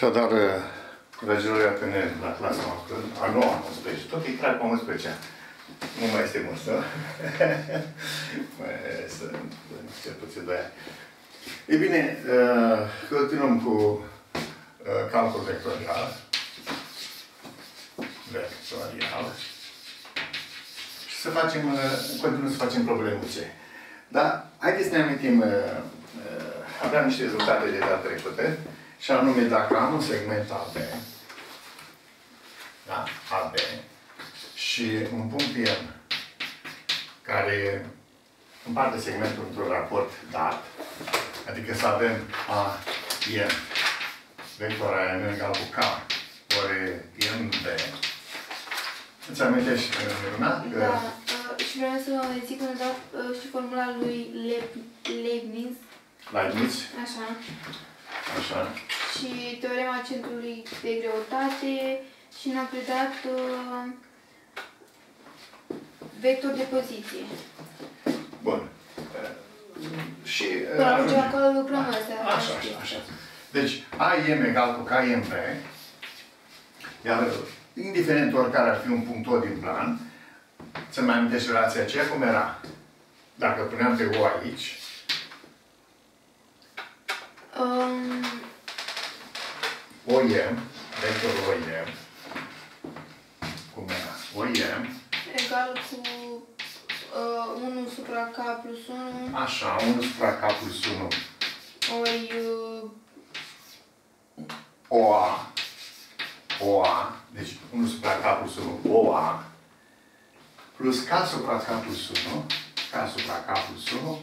Așadar, dragilor, iată ne la clasa noastră, a noua 11, tot e clar pe 11 Nu mai este mult, nu? mai este cel puțin 2 ani. E bine, uh, continuăm cu uh, calcul vectorial. Vectorial. Și să facem, uh, continuăm să facem problemuțe. Dar, haideți să ne amintim, aveam niște rezultate de data trecută, și anume dacă am un segment AB, da? AB, și un punct M, care împarte segmentul într-un raport dat, adică să avem A, M, vector A, M egal cu K, ori M, B. Îți amintești, Luna? Da, uh, și vreau să zic că dat uh, și formula lui Leibniz. Leibniz? Așa. Așa. Și teorema centrului de greutate și ne-a predat uh, vector de poziție. Bun. Și... Până ajungem acolo lucrăm astea. Așa, așa, așa. Deci, AM egal cu KMB, iar indiferent oricare ar fi un punct O din plan, să mai amintești relația aceea cum era. Dacă puneam pe O aici, Um... OIM, vectorul OIM, cum era? OIM. Egal cu uh, 1 supra K plus 1. Așa, 1 supra K plus 1. Ori uh, OA. OA. Deci 1 supra K plus 1. OA. Plus K supra K plus 1. K supra K plus 1.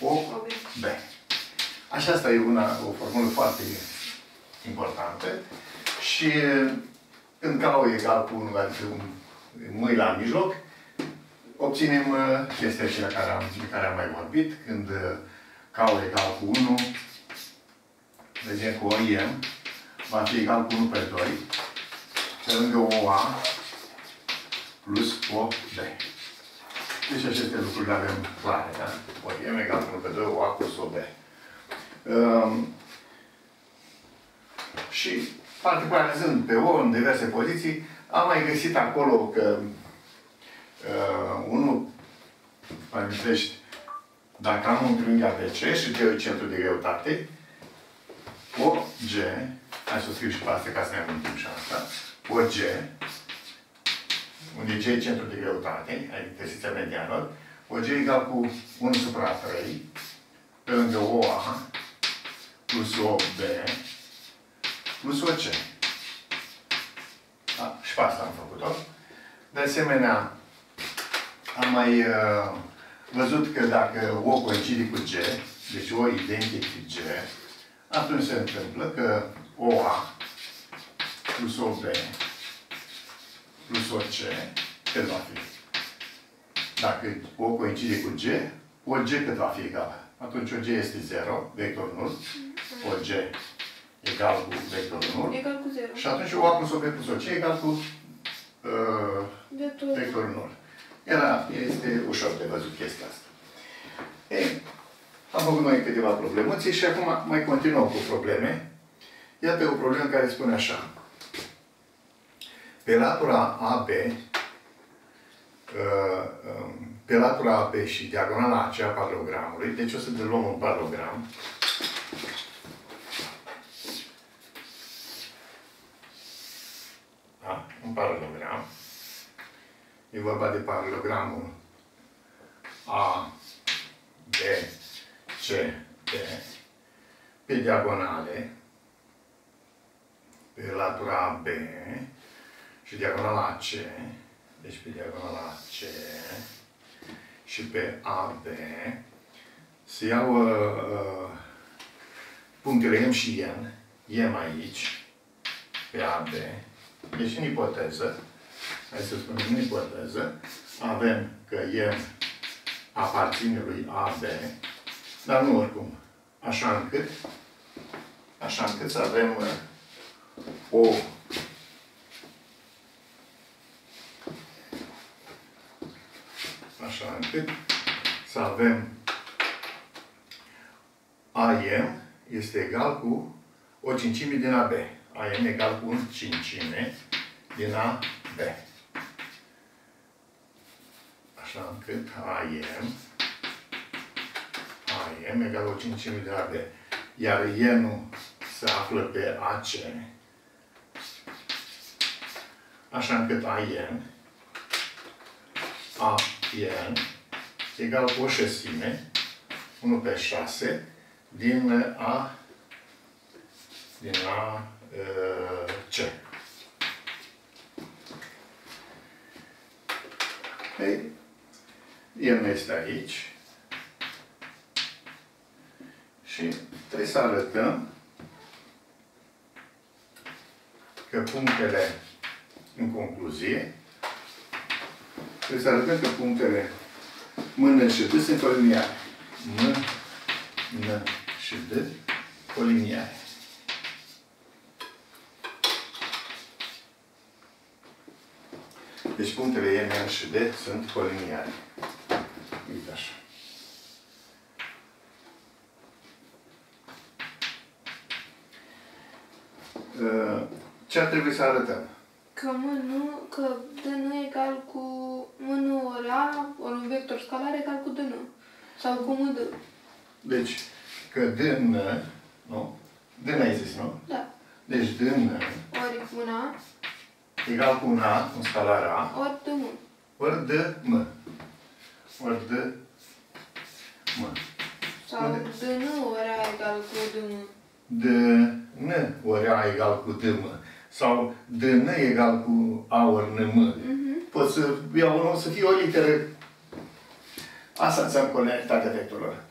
O, B. Așa asta e una, o formulă foarte importantă. Și când K egal cu 1, adică un mâini la mijloc, obținem uh, chestia aceea care am, de care am mai vorbit, când uh, K egal cu 1, vedem cu OIM, va fi egal cu 1 pe 2, pe lângă OA plus OB. Deci aceste lucruri le avem clare, da? OIM egal cu 1 pe 2, OA plus OB. Um, și particularizând pe O în diverse poziții, am mai găsit acolo că uh, unul, mai amintești, dacă am un triunghi ABC și G centru de greutate, OG, hai să o scriu și pe asta ca să ne amintim și asta, OG, unde G e centru de greutate, adică poziția mediană, OG egal cu 1 supra 3, pe lângă OA, plus o B plus o C. Da? Și pe asta am făcut-o. De asemenea, am mai uh, văzut că dacă O coincide cu G, deci O identic cu G, atunci se întâmplă că OA plus OB plus OC, cât va fi? Dacă O coincide cu G, OG cât va fi egal? Atunci OG este 0, vector nul. OG egal cu vectorul nul. Egal cu 0. Și atunci O A plus OB plus OC egal cu uh, vectorul. vectorul nul. Era, este ușor de văzut chestia asta. Ei, am făcut noi câteva problemății și acum mai continuăm cu probleme. Iată o problemă care spune așa. Pe latura AB, uh, um, pe latura AB și diagonala aceea paralogramului, deci o să luăm un paralogram, un paralogram. E vorba de paralogramul A, B, C, D, pe diagonale, pe latura B și diagonala AC, deci pe diagonala AC și pe AB, se iau uh, uh, punctele M și N, M aici, pe AB, deci, în ipoteză, hai să spunem, în ipoteză, avem că E aparține lui AB, dar nu oricum. Așa încât, așa încât să avem uh, o așa încât să avem AM este egal cu o cincime din AB. AM egal cu un cincime din AB. Așa încât AM AM egal o cincime din AB. Iar N se află pe AC. Așa încât AN AN egal cu o șesime 1 pe 6 din A din A C. Ei, el nu este aici. Și trebuie să arătăm că punctele, în concluzie, trebuie să arătăm că punctele mână și D sunt coliniare. M, N și D coliniare. Deci punctele E, N și D sunt coliniare. Uite așa. Uh, ce ar trebui să arătăm? Că M nu, că D nu e egal cu M nu ori A, ori un vector scalar egal cu D nu. Sau cu M D. Deci, că D, N, nu? D, N ai zis, nu? Da. Deci D, N Ori una, egal cu un A, un scalar A, ori D M. ori D, M. Ori D, M. Sau Unde? D nu ori A egal cu D M. D, N ori A egal cu D, M. Sau D, N egal cu A ori N, M. Mhm. Pot să iau unul să fie o literă. Asta înseamnă colinaritatea vectorilor.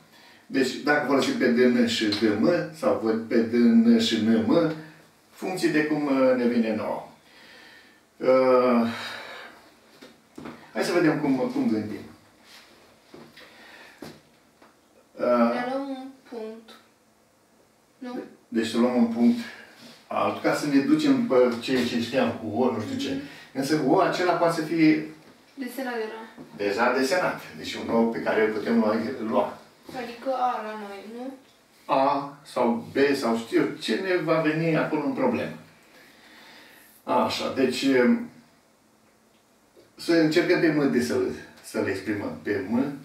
Deci, dacă folosim pe DN și DM, sau pe DN și NM, funcție de cum uh, ne vine nouă. Uh, hai să vedem cum, cum gândim. Uh, Ne luăm un punct. Nu? deci să luăm un punct altul, ca să ne ducem pe ceea ce știam cu O, nu știu ce. Însă O acela poate să fie Desenat de la. deja desenat. Deci un nou pe care îl putem lua. lua. Adică A la noi, nu? A sau B sau știu eu, ce ne va veni acolo în problemă. Așa, deci em, să încercăm pe M de să-l să exprimăm. Pe M,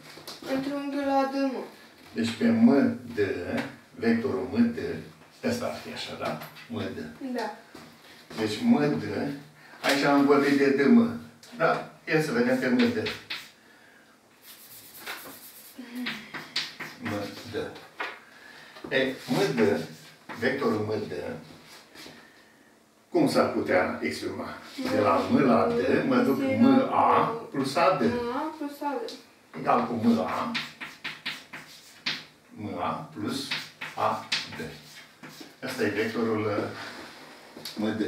Între unghiul la D M. deci pe M de, vectorul M de, ăsta ar fi așa, da? M de. Da. Deci M de, aici am vorbit de D M. Da? Ia să vedem pe M de. M de. E, M de, vectorul M de, cum s-ar putea exprima? De la M la D, mă duc M A plus A D. M A plus A D. Egal cu M A. M A plus A D. Asta e vectorul uh, M D.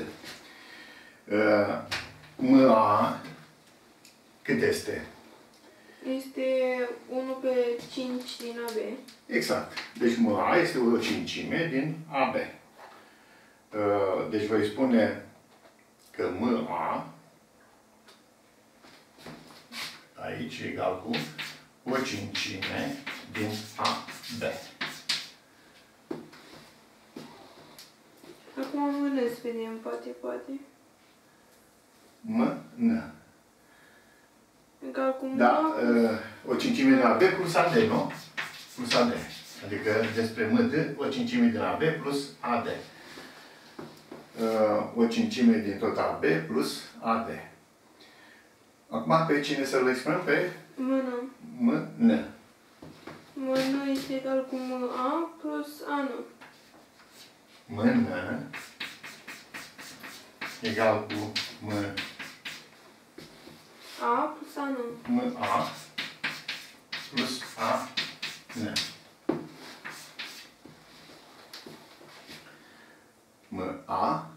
Uh, M A cât este? Este 1 pe 5 din AB. Exact. Deci M A este o cincime din AB. Uh, Deci voi spune că M A aici e egal cu o cincime din AB. Acum am să vedem, poate, poate. M, N. Egal cu M Da, A uh, o cincime din AB plus AD, nu? Plus AD. Adică despre MD, o cincime din AB plus AD. Uh, o cincime din tot AB plus AD. Acum pe cine să-l exprimăm? Pe M N. M, N. M N este egal cu M A plus A N. M, N egal cu M, A plus A N. M, A plus A, N. M, A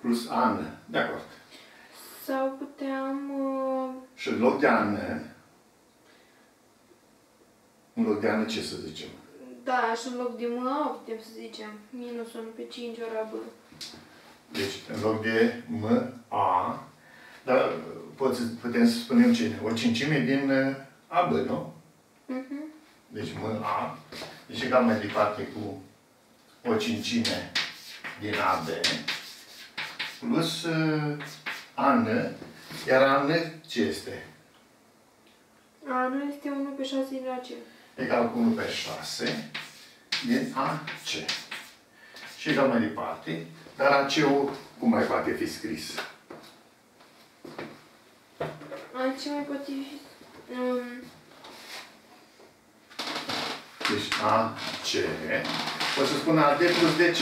plus A, N. De acord. Sau puteam... uh, Și în loc de A, N, în loc de A, N, ce să zicem? Da, și în loc de M A putem să zicem minus 1 pe 5 ori B. Deci, în loc de M, A, dar pot să, putem să spunem ce? O cincime din uh, AB, nu? Mhm. Deci M, A. Deci egal mai departe cu o cincime din AB plus uh, AN, iar AN ce este? A nu este 1 pe 6 din AC. Egal cu 1 pe 6 din AC. Și egal mai departe, dar AC-ul cum mai poate fi scris? AC mai poate fi... Um, Deci AC, o să spun AD plus DC.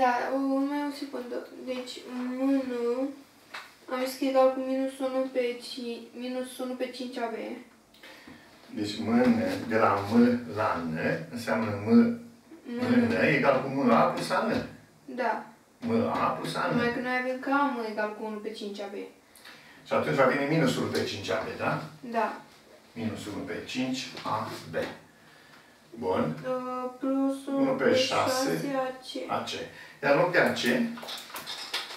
da, urmai o secundă. Deci, mână... Am zis că e egal cu minus 1 pe, ci, minus 1 pe 5 AB. Deci mână, de la M la N, înseamnă M, mână egal cu M A plus A N. Da. M A plus A N. Numai că noi avem ca M egal cu 1 pe 5 AB. Și atunci va veni minus 1 pe 5 AB, da? Da. Minus 1 pe 5 AB. Bun. Uh, plus 1 1 pe pe 6 6 AC. AC. Iar în loc de AC,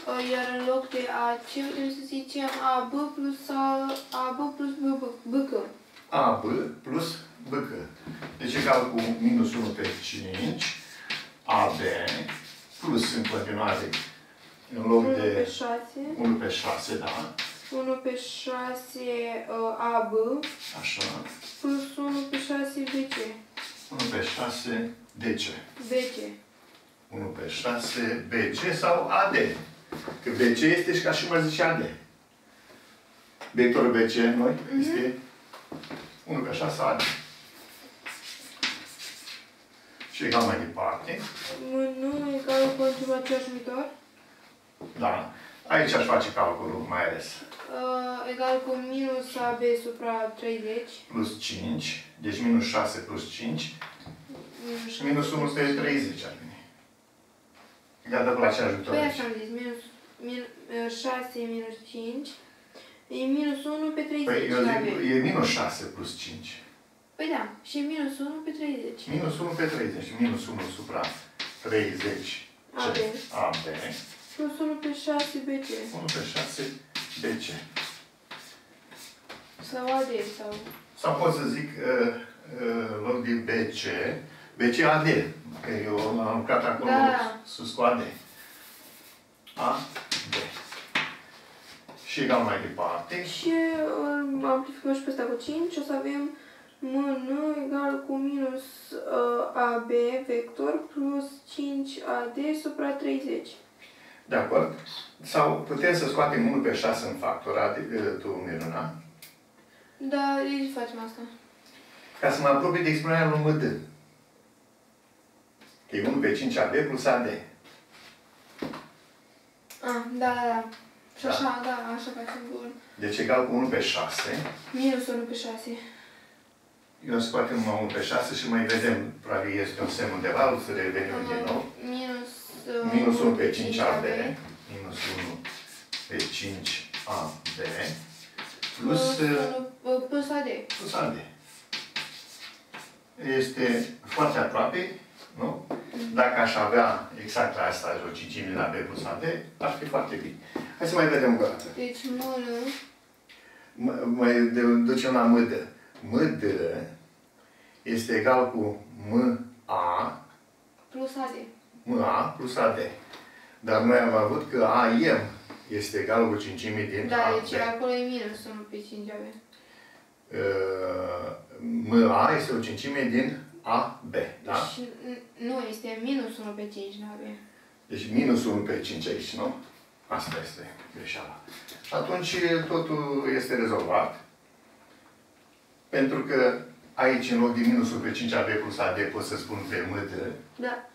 Uh, Iar în loc de AC, putem să zicem AB plus A, AB plus BB. BC. AB plus BC. Deci egal cu minus 1 pe 5 AB plus în continuare în 1 loc pe de 6. 1 pe 6, da? 1 pe 6 uh, AB Așa. plus 1 pe 6 BC. 1 pe 6 DC. BC. 1 pe 6 BC sau AD. Că BC este și ca și mai zice AD. Vectorul BC noi este 1 pe 6 AD. Și egal mai departe. Nu egal cu continuă același numitor. Da. Aici aș face calculul mai ales. Uh, egal cu minus AB supra 30. Plus 5. Deci minus 6 plus 5. Minus, Și minus 1 pe 30 ar veni. Iată pe la ce ajutor Păi aici. așa am zis, minus, min, uh, 6 minus 5. E minus 1 pe 30. Păi eu la zic, B. e minus 6 plus 5. Păi da, și minus 1 pe 30. Minus 1 pe 30. Minus 1 supra 30 AB. AB. Plus 1 pe 6 BC. 1 pe 6 BC. Sau AD sau... Sau pot să zic, uh, uh, în loc de BC, BC AD. Că eu am lucrat acolo Da. sus cu AD. AD. Și egal mai departe. Și uh, amplificăm și pe asta cu 5 o să avem MN egal cu minus uh, AB vector plus 5AD supra 30. De acord? Sau putem să scoatem 1 pe 6 în factor, adică tu, Miruna, Da, de ce facem asta? ca să mă apropii de expunerea lui MD. Că e 1 pe 5 AD plus AD. Ah, da, da, da. Și Da. așa, da, așa facem bun. Deci egal cu 1 pe 6. Minus 1 pe 6. Eu scoatem numai 1 pe 6 și mai vedem, probabil este un semn undeva, o să revenim din nou. Minus, uh, Minus 1 pe 5 AB, minus 1 pe 5 AB, plus, Plus, uh, 1, uh, plus AD. plus AD. Este foarte aproape, nu? Dacă aș avea exact asta, o cincime la B plus AD, ar fi foarte bine. Hai să mai vedem o dată. Deci MN M- Mai de- ducem la MD. MD este egal cu MA plus AD. MA plus AD. Dar noi am avut că AM este egal cu cincime din Da, AB. deci acolo e minus 1 pe 5 AB. Uh, MA este o cincime din AB. Da? Și n- nu, este minus 1 pe 5 în AB. Deci minus 1 pe 5 aici, nu? Asta este greșeala. Și atunci totul este rezolvat. Pentru că aici, în loc de minus 1 pe 5 AB plus AD, pot să spun pe MD. Da.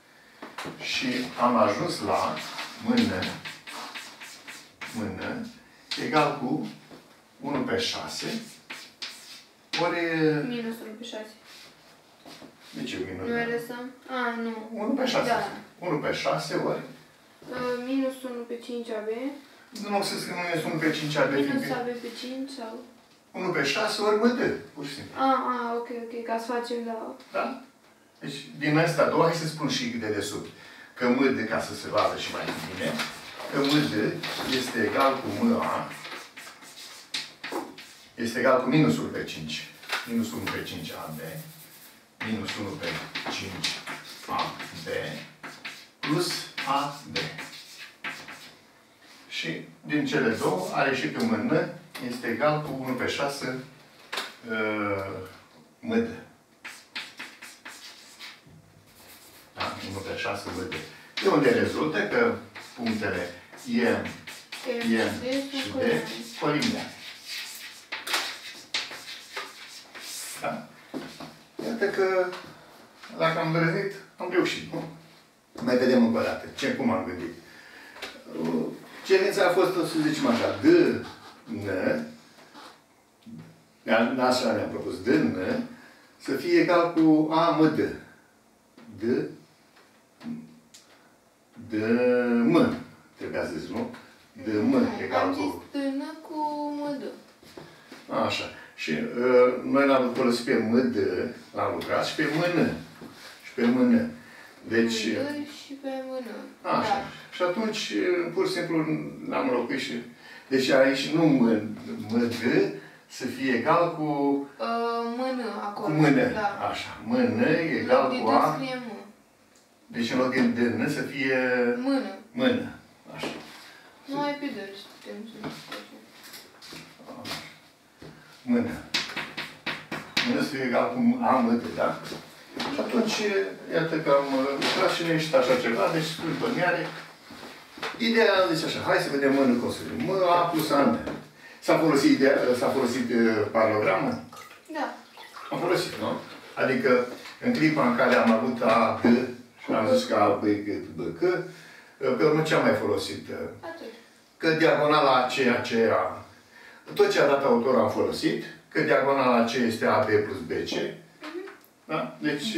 Și am ajuns la mână, mână, egal cu 1 pe 6, ori, Minus 1 pe 6. de ce minus? Nu mai lăsăm? A, nu. 1 pe 6. Da. 1 pe 6 ori, Uh, minus 1 pe 5 AB. nu mă să scriu minus 1 pe 5 AB, Minus fiindcă AB pe 5 sau... 1 pe 6 ori MD, pur și simplu. A, a, ok, ok, ca să facem, da. Da? Deci, din astea două, hai să spun și de desubt. Că MD, ca să se vadă și mai bine, că MD este egal cu MA, este egal cu minus 1 pe 5. Minus 1 pe 5 AB, minus 1 pe 5 AB plus AD. Și din cele două are și pe mână este egal cu 1 pe 6 uh, md. Da? 1 pe 6 md. De unde rezultă că punctele M, M și D coliniare. Da? Iată că dacă am îndrăznit, am reușit, nu? Mai vedem încă o dată. Ce, cum am gândit? Cerința a fost, să zicem așa, D, N, așa ne-am propus, D, N, să fie egal cu A, M, D. D, D, M. Trebuia să zic, nu? D, M egal cu... D, N cu M, D. Așa. Și uh, noi l-am folosit pe M, D, l-am lucrat și pe M, N. Și pe M, N. Deci... M, D și pe M, N. Așa. Da. Și atunci, pur și simplu, l-am înlocuit și... Deci aici nu M, M, D, să fie egal cu, Uh, mână cu acolo. mână. Da. Așa. Mână egal Din cu tot A. scrie M. Deci în loc de de N să fie Mână. mână. Așa. Nu ai pe deci putem să facem. Mână. Mână să fie egal cu A, M, D, da? Și atunci, iată că am uh, lucrat și ne așa ceva, deci spune Ideea am zis așa, hai să vedem mână cum să fie. M, A plus A, N. S-a folosit, ideea, s-a folosit uh, paralogramul? Da. Am folosit, nu? Adică, în clipa în care am avut A, D, și am zis că A, B, C, B, C, pe urmă ce am mai folosit? Atât. Că diagonala aceea ce a... Tot ce a dat autorul am folosit, că diagonala aceea este AB plus BC. Da? Deci,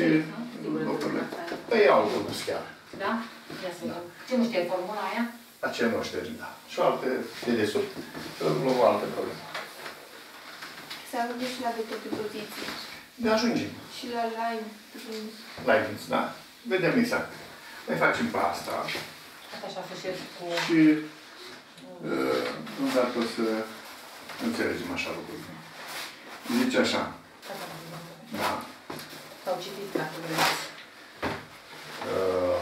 lucrurile. Păi au făcut chiar. Da? Ia să vedem. Ce nu știe formula aia? Aceea nu știu, da. Și o altă de desubt. O altă problemă. Se ajunge și la vector de poziție. Ne ajungem. Și la line. prin- Leibniz, da? Vedem exact. Mai facem pe asta. Asta așa a fost și cu... Și uh, nu dacă o să înțelegem așa lucrurile. Zice așa, da. S-au citit dacă vreți. Uh,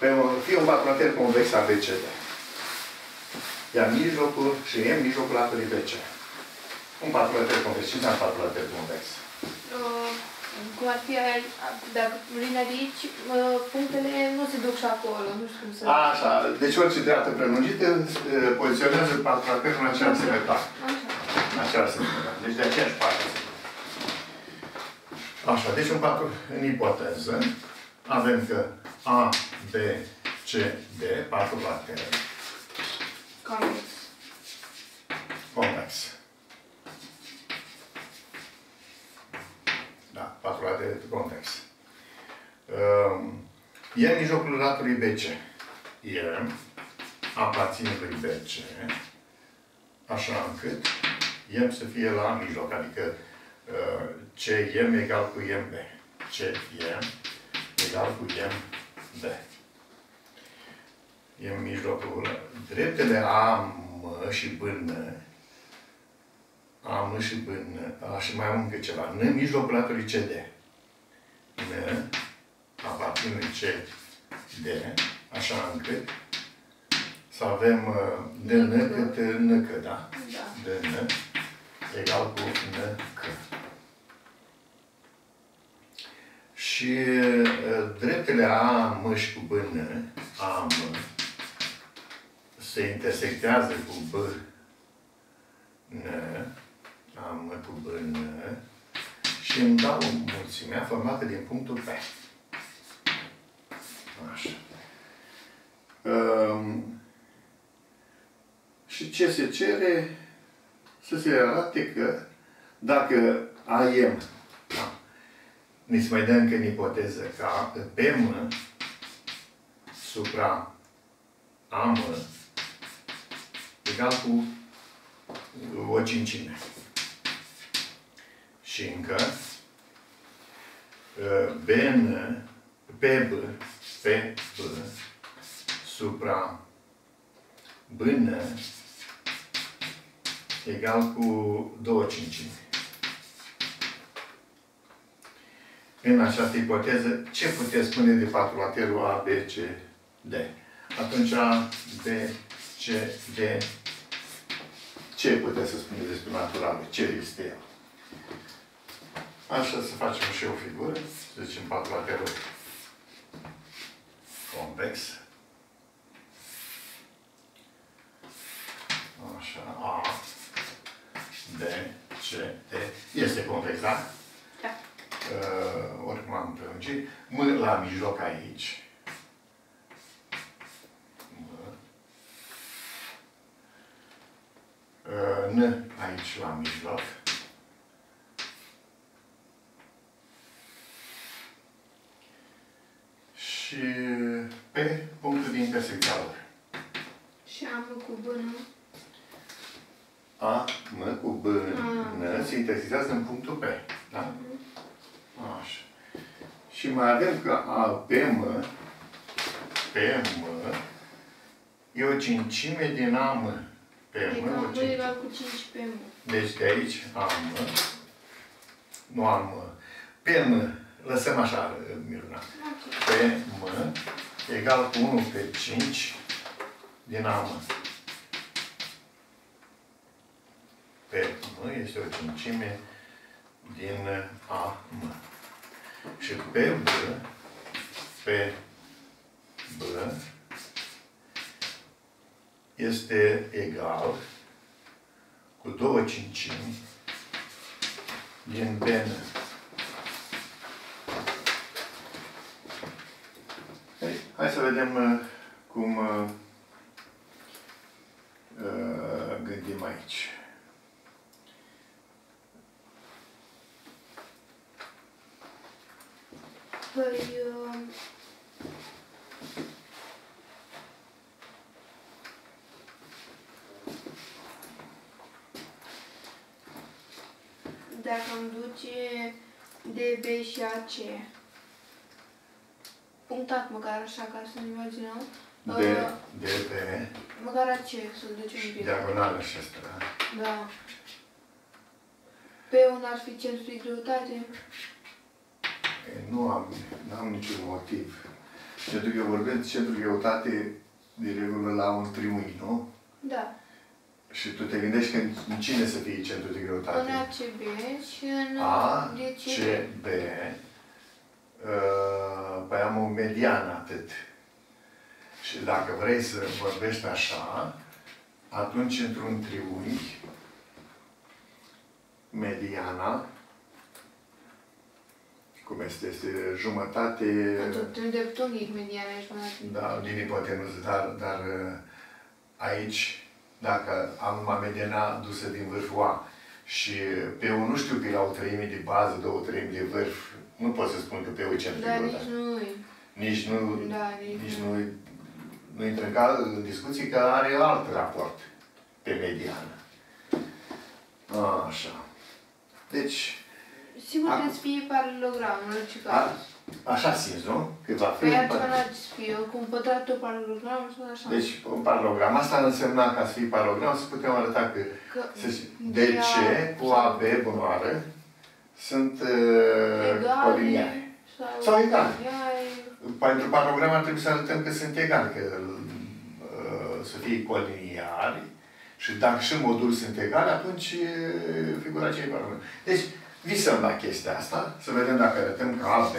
pe un, fie un patronater convex ABCD. Iar mijlocul și E mijlocul latului BC. Un patronater convex. Ce înseamnă patronater convex? Uh, cum ar fi aia, dacă linia de aici, uh, punctele nu se duc și acolo, nu știu cum să... Așa. Deci orice dreaptă prelungită uh, poziționează patronaterul în același semnătar. Așa. În același semnătar. Deci de aceeași parte. Așa, deci în, patru, în ipoteză avem că A, B, C, D, patru latere, Convex. convex. Da, patru latere convex. Um, e în mijlocul latului BC. E aparține lui BC, așa încât M să fie la mijloc, adică uh, CM egal cu MB. CM egal cu MB. E în mijlocul dreptele A, M și B, N. A, M și B, N. A, și mai am încă ceva. N în mijlocul latului CD. N aparțin lui CD, așa încât să avem uh, de N cât N cât, da? Da. de N egal cu NC. Și uh, dreptele A, M și cu B, N, A, M, se intersectează cu B, N, A, M cu B, N, și îmi dau mulțimea formată din punctul P. Așa. Um, și ce se cere? Să se arate că dacă AM, da, ni se mai dă încă în ipoteză ca PM supra AM egal cu o cincime. Și încă BN, PB, PB supra BN egal cu 2 cincimi. în această ipoteză, ce puteți spune de patrulaterul A, B, C, D? Atunci A, B, C, D, ce puteți să spuneți despre naturală? Ce este el? Așa să facem și o figură, să zicem patrulaterul convex. Așa, A, B, C, D. Este convex, da? Da. Uh, oricum am prelungit. M la mijloc aici. M. Uh, N aici la mijloc. Și pe punctul de intersecție al lor. Și am cu B, nu? A, M cu B, N se intersectează în punctul P. Da? Așa. Și mai avem că A, P, M, P, M, e o cincime din A, M. P, Adică M, o am B cincime. egal cu 5 pe M. Deci de aici am, nu am, pe M, lăsăm așa, Miruna, Ok. pe M egal cu 1 pe 5 din AM. Pe M este o cincime din AM. Și pe B, pe B este egal cu două cincimi din BN. Hai, hai să vedem uh, cum uh, uh, gândim aici. Păi, uh, dacă am duce DB și AC, punctat măcar așa, ca să ne imaginăm, De, uh, de, de măcar AC să-l ducem un pic. diagonală și asta. da? Da. P un ar fi centru de greutate. E, Nu am, nu am niciun motiv. Pentru că eu vorbesc centru de greutate de regulă la un triunghi, nu? Da. Și tu te gândești că în cine să fie centru de În greutate? ACB și în A, DC. C, B. Uh, Păi am o mediană atât. Și dacă vrei să vorbești așa, atunci într-un triunghi, mediana, cum este, este jumătate, Într-un dreptunghic mediană și mai da, din ipotenuză, dar, dar uh, aici, dacă am numai mediana dusă din vârful A și pe un nu știu că e la o treime de bază, două treimi de vârf, nu pot să spun că pe o e centru Dar de nici greutate. nu Nici nu, Da, nici nici nu. nu, nu intră în, cal, în discuții că are alt raport pe mediană. Așa. Deci, Sigur Acum- trebuie să fie paralelogram, în orice a, caz. așa simți, nu? Că va fi Păi un altceva par- n-ar să fie, cu un pătrat o paralelogram și tot așa. Deci, un paralogram. Asta ar însemna ca să fie paralogram, să putem arăta că că să zic, DC cu AB bunoară sunt uh, egale coliniare. sau, Sau egale. egale. Pentru paralogram ar trebui să arătăm că sunt egale, că uh, să fie coliniari și dacă și modul sunt egale, atunci uh, figura aceea e paralogram. Deci, visăm la chestia asta, să vedem dacă arătăm că AB,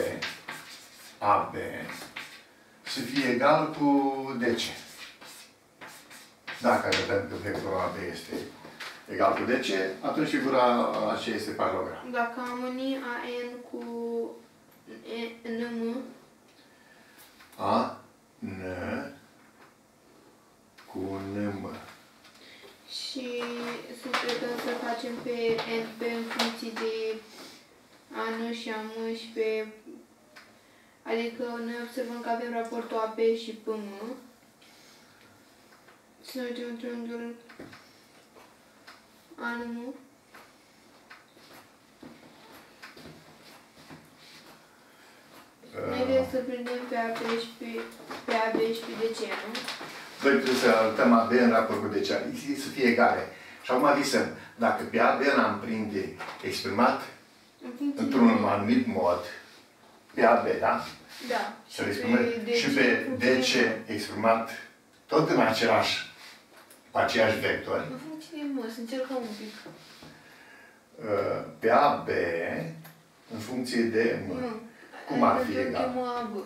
AB să fie egal cu DC. Dacă arătăm că vectorul AB este egal cu DC, atunci figura aceea este paralogram. Dacă am uni AN cu E- NM, A, N, cu NM. și să încercăm să facem pe NP în funcție de AN și AM și pe... Adică noi observăm că avem raportul AB și PM. Să ne uităm în triunghiul ANM. Noi vrem să prindem pe AB și pe, pe AB și pe DC, nu? Noi trebuie să arătăm AB în raport cu DC, să fie egale. Și acum visăm, dacă pe AB l-am prinde exprimat În funcție într-un de- anumit mod, pe AB, da? Da. Să le exprimăm și pe în funcție DC exprimat tot în același, pe aceiași vectori. În funcție de mă, să încercăm un pic. Uh, Pe AB în funcție de M. Nu. Cum ar fi Adică egal? chemă AB.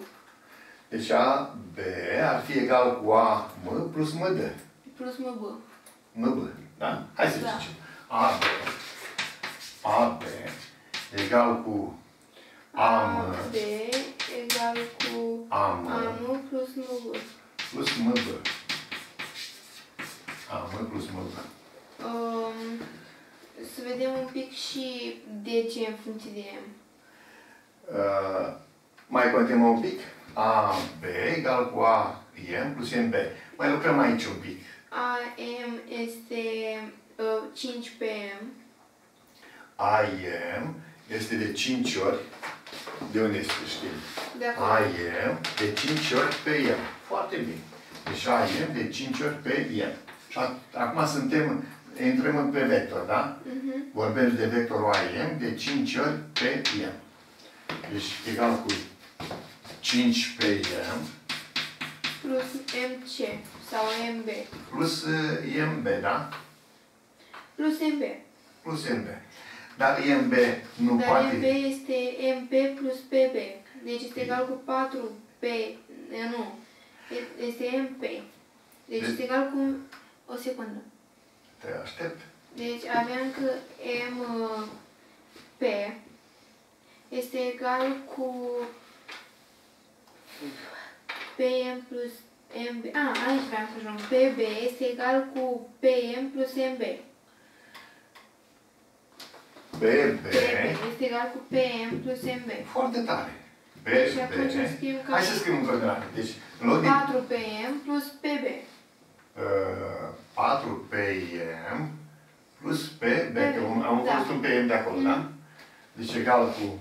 Deci AB ar fi egal cu AM plus MD. Plus mă B. MB. Da? Hai să Da. zicem. AB. AB egal cu AM AB egal cu AM AM plus MB. plus MB. AM plus MB. Um, să vedem un pic și DC în funcție de M. Uh, mai continuăm un pic. AB egal cu AM plus MB. Mai lucrăm aici un pic. AM este uh, 5 PM. AM este de 5 ori. De unde este știm? De acolo. AM de 5 ori pe M. Foarte bine. Deci AM de 5 ori pe M. Și a- acum suntem, intrăm pe vector, da? Mhm. Vorbesc de vectorul AM de 5 ori pe M. Deci egal cu 5 pe M Plus MC sau MB. plus uh, MB, da? Plus MB. Plus MB. Dar MB nu Dar poate... MB este MP plus PB. Deci este egal cu 4P. eh, Nu. E- Este MP. Deci Deci- este egal cu... O secundă. Te aștept. Deci aveam că MP este egal cu PM plus MB. A, aici vreau să ajung. PB este egal cu PM plus MB. BB. PB este egal cu PM plus MB. Foarte tare. Deci atunci BB. scriem ca Hai să scriem în coordonate. Deci, în loc de 4 PM plus PB. Uh, 4 PM plus PB, că am- am Da. fost un PM de acolo, da? Deci egal cu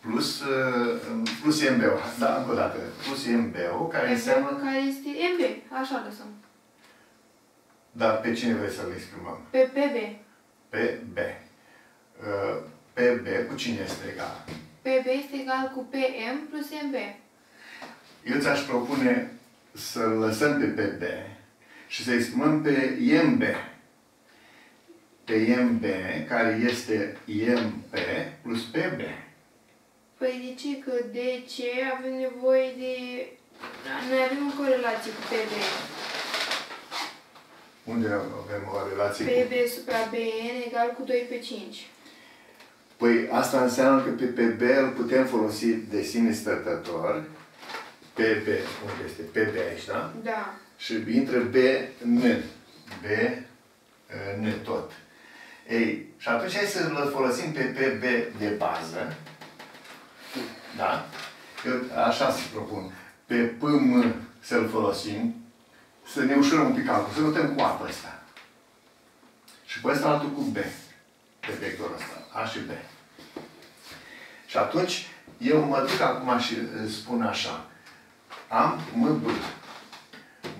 plus, uh, plus MB, da, încă o dată, plus MB, care înseamnă, FM care este MB. Așa lăsăm. dar pe cine vrei să-l exprimăm? Pe PB. Pe B. Uh, Pe B cu cine este egal? PB este egal cu PM plus MB. Eu ți-aș propune să lăsăm pe PB și să exprimăm pe MB. Pe MB, care este MP plus PB. Păi de ce? Că de ce avem nevoie de... Noi avem o corelație cu PB. Unde avem o relație cu... PB supra BN egal cu 2 pe 5. Păi asta înseamnă că pe PB îl putem folosi de sine stătător. PB, unde este? PB aici, da? Da. Și intră B, N. B, N tot. Ei, și atunci hai să-l folosim pe PB de bază. Da? Eu așa să propun. Pe PM să-l folosim, să ne ușurăm un pic calcul, să notăm cu A pe ăsta. Și pe ăsta altul cu B. Pe vectorul ăsta. A și B. Și atunci, eu mă duc acum și îți spun așa. Am MB.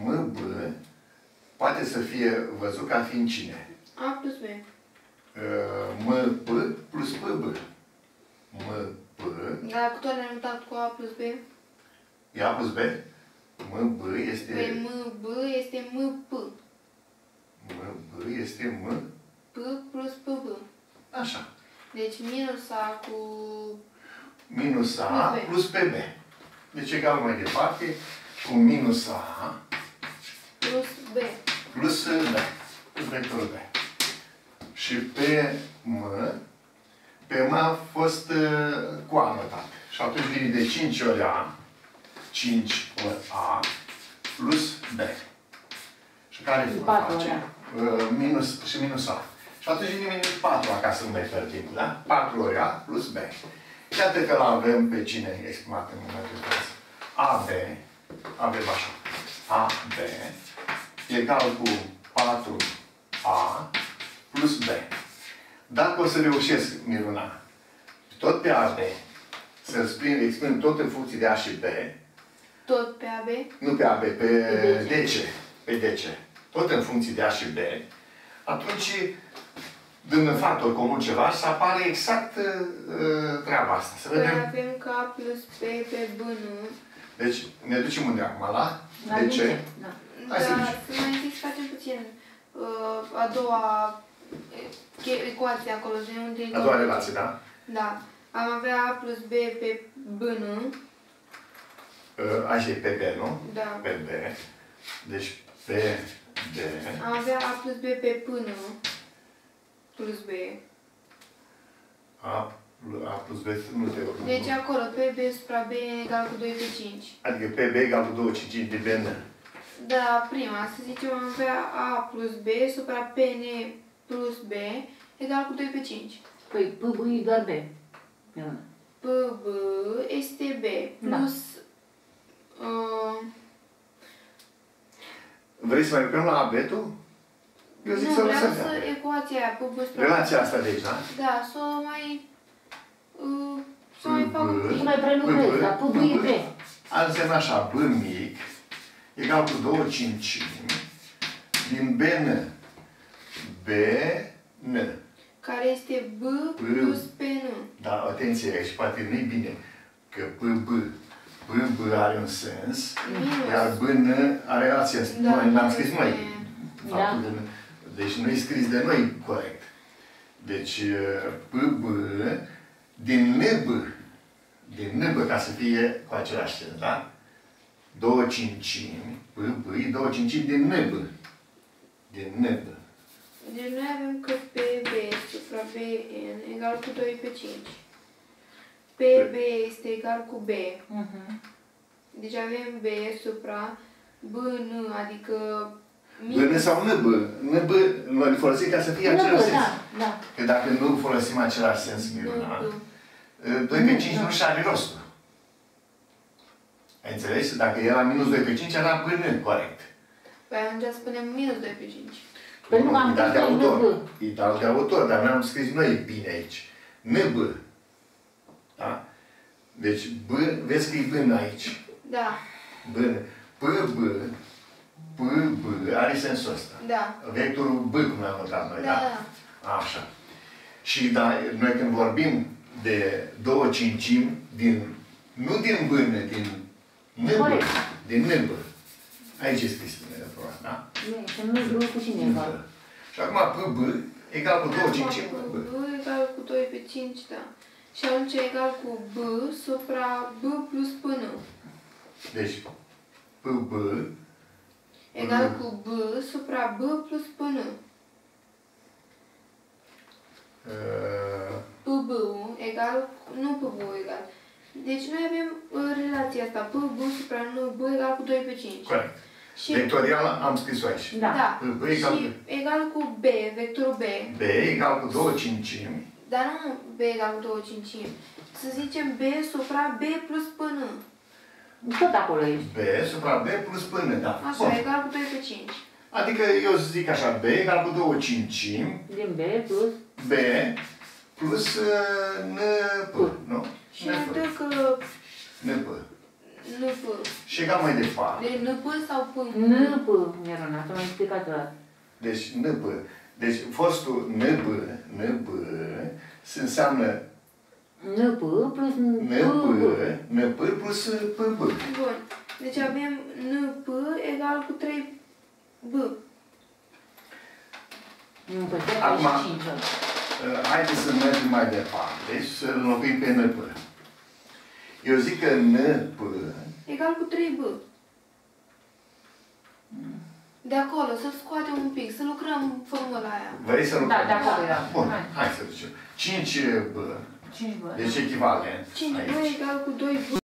MB poate să fie văzut ca fiind cine? A plus B. Uh, MP plus PB. MP Dar cu toate le-am mutat cu A plus B. e A plus B. MB Păi este... MB este MP. MB este M. P plus PB. Așa. Deci minus A cu... Minus A Plus B. plus PB. Deci egal mai departe cu minus A plus B. plus B. Plus vectorul B. Și pe M, pe M a fost uh, cu A notat. Și atunci vine de 5 ori A, 5 ori A, plus B. Și care Și vom patru face? ori Uh, minus și minus A. Și atunci vine minus 4 A ca să nu mai pierdem, da? 4 ori A plus B. Iată că l-avem pe cine exprimat în momentul de față. AB, avem așa. AB egal cu 4A plus B. Dacă o să reușesc, Miruna, tot pe AB, să exprim, exprim tot în funcție de A și B, Tot pe AB. nu pe AB, pe Pe DC. DC, pe DC, tot în funcție de A și B, atunci dând factor comun ceva, să apară exact uh, treaba asta. Să Păi vedem. avem K plus P pe B, nu? Deci, ne ducem unde acum? La? La De ce? mine, Da. Hai să Dar ducem. să mai întâi să facem puțin uh, a doua e- ecuație acolo, de unde e A doua relație, da? Da. Am avea A plus B pe B, nu? Uh, Așa e pe B, nu? Da. Pe B. Deci, pe B. Am avea A plus B pe P, nu? Plus B. A, pl- A plus B, nu te rog. Deci acolo, pe B supra B egal cu 2 pe 5. Adică pe B egal cu 25 de BN. Da, prima, să zicem, am avea A plus B supra PN plus B egal cu 2 pe 5. Păi, P, B e doar B. Ioana. P, B este B Da. plus... Uh, Vrei să mai lucrăm la AB tu? Eu zic nu, să vreau lăsăm să pe AB. ecuația aia, P, B supra Relația asta de aici, da? Da, să o mai... Uh, să mai fac un B. pic. Tu mai prelucrezi, B, dar P, B e B. Ar însemna așa, B mic egal cu 2 cincimi din BN. BN. Care este B B. plus PN. Da, atenție aici, poate nu-i bine că BB. BB are un sens, Minus. iar BN are alt sens. Da, noi n-am minus scris B. noi. Da. Faptul de, deci nu e scris de noi corect. Deci BB din NB, din NB ca să fie cu același sens, da? Două cincimi, BB e două cincimi din NB. Din NB. Deci noi avem că PB supra BN egal cu 2 pe 5. PB este egal cu B. Mhm. Deci avem B supra BN, adică BN sau NB. NB noi îl folosim ca să fie Nu, același sens. da, da. Că dacă nu folosim același sens, Miruna, NB. 2 pe 5 nu și are rostul. Ai înțeles? Dacă era minus 2 pe 5, era BN, corect. Păi atunci spunem minus 2 pe 5. Păi nu am e dat de pus noi autor. NB. E dat de autor, dar n-am scris noi bine aici. NB. Da? Deci, B, vezi că e B aici. Da, B, P, B, P, B, are sensul ăsta. da. Vectorul B, cum l-am notat noi, Da, da? da. Așa. Și da, noi când vorbim de două cincimi din, nu din bână, din nâmbă, Corect. din nâmbă. Aici e scris în program, da? Nu, și nu e cu cine egal. Nâmbă. Și acum PB egal cu două cincimi Cu B. B egal cu 2 pe 5, da. Și atunci e egal cu B supra B plus PN. Deci PB Egal Mhm. cu B supra B plus PN. uh, PB egal, nu PB egal. Deci noi avem uh, relația asta, PB supra NB egal cu 2 pe 5. corect. Și, Vectorial am scris-o aici. Da. da, B egal și egal cu B, vectorul B, B egal cu două cincimi. dar nu B egal cu 2 cincimi. Să zicem B supra B plus PN. Tot acolo ești. B supra B plus până, da. Așa, Bun. egal cu 2 pe 5. Adică eu zic așa, B egal cu două cincimi, Din B plus B plus uh, N, P, nu? Și ne dă N, că P. N, P. NP. Și egal mai departe. De NP sau P? N, P, Mirona, tu mi-ai explicat ăla. Deci N, P. Deci fostul N, P, N, P, se înseamnă NP plus NP. NP plus PB. Bun. Deci avem NP egal cu 3 B. Acum, ă, haideți să mergem mai departe și să înlocuim pe NP. Eu zic că NP... Egal cu 3B. Hmm. De acolo, să-l scoatem un pic, să lucrăm formula aia. Vrei să da, lucrăm? Da, de acolo era. Bun, hai să ducem. 5B 5b. Deci echivalent. 5b egal cu 2b.